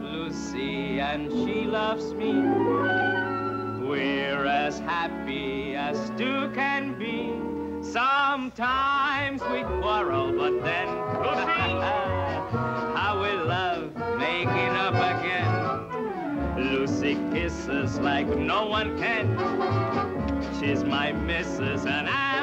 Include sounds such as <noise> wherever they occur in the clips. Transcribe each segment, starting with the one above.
Lucy and she loves me. We're as happy as two can be. Sometimes we quarrel, but then <laughs> how we love making up again. Lucy kisses like no one can. She's my missus and I'm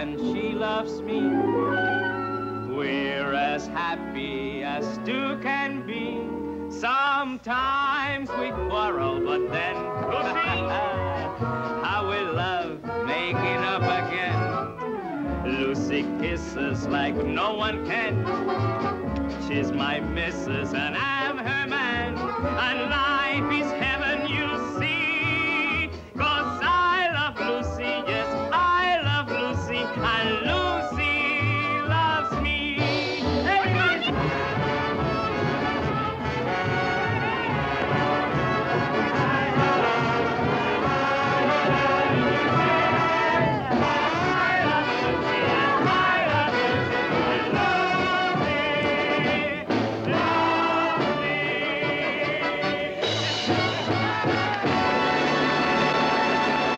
and she loves me. We're as happy as two can be. Sometimes we quarrel, but then <laughs> how we love making up again. Lucy kisses like no one can. She's my missus and I'm her man. And life is I.